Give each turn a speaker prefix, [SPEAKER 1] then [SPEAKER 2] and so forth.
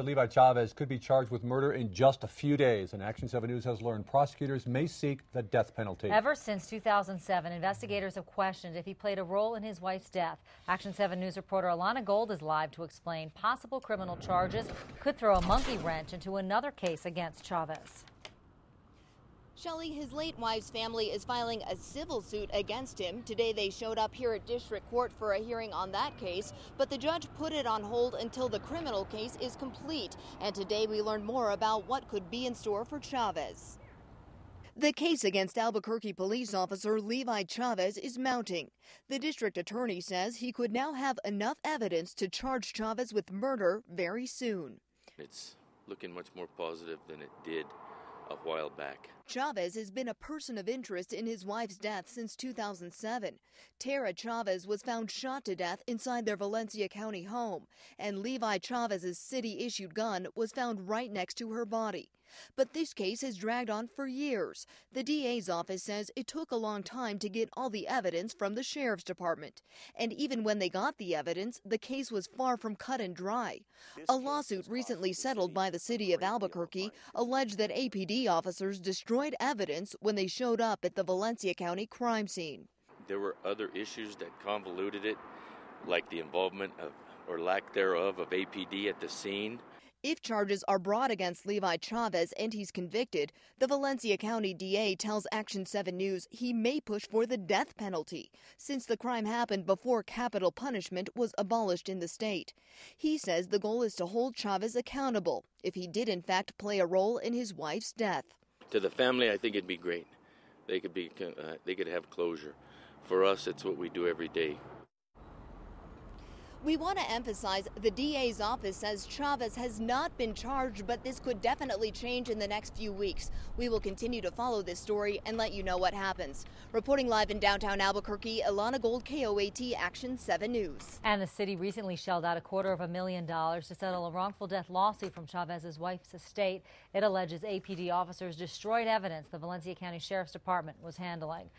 [SPEAKER 1] Levi Chavez could be charged with murder in just a few days, and Action 7 News has learned prosecutors may seek the death penalty.
[SPEAKER 2] Ever since 2007, investigators have questioned if he played a role in his wife's death. Action 7 News reporter Alana Gold is live to explain possible criminal charges could throw a monkey wrench into another case against Chavez.
[SPEAKER 3] Shelley, his late wife's family is filing a civil suit against him. Today they showed up here at district court for a hearing on that case, but the judge put it on hold until the criminal case is complete. And today we learned more about what could be in store for Chavez. The case against Albuquerque police officer Levi Chavez is mounting. The district attorney says he could now have enough evidence to charge Chavez with murder very soon.
[SPEAKER 4] It's looking much more positive than it did a while back.
[SPEAKER 3] Chavez has been a person of interest in his wife's death since 2007. Tara Chavez was found shot to death inside their Valencia County home, and Levi Chavez's city issued gun was found right next to her body. But this case has dragged on for years. The DA's office says it took a long time to get all the evidence from the sheriff's department. And even when they got the evidence, the case was far from cut and dry. A lawsuit recently settled by the city of Albuquerque alleged that APD officers destroyed evidence when they showed up at the Valencia County crime scene.
[SPEAKER 4] There were other issues that convoluted it, like the involvement of or lack thereof of APD at the scene.
[SPEAKER 3] If charges are brought against Levi Chavez and he's convicted, the Valencia County DA tells Action 7 News he may push for the death penalty since the crime happened before capital punishment was abolished in the state. He says the goal is to hold Chavez accountable if he did in fact play a role in his wife's death.
[SPEAKER 4] To the family, I think it'd be great. They could be uh, they could have closure. For us, it's what we do every day.
[SPEAKER 3] We want to emphasize the DA's office says Chavez has not been charged, but this could definitely change in the next few weeks. We will continue to follow this story and let you know what happens. Reporting live in downtown Albuquerque, Alana Gold, KOAT Action 7 News.
[SPEAKER 2] And the city recently shelled out a quarter of a million dollars to settle a wrongful death lawsuit from Chavez's wife's estate. It alleges APD officers destroyed evidence the Valencia County Sheriff's Department was handling.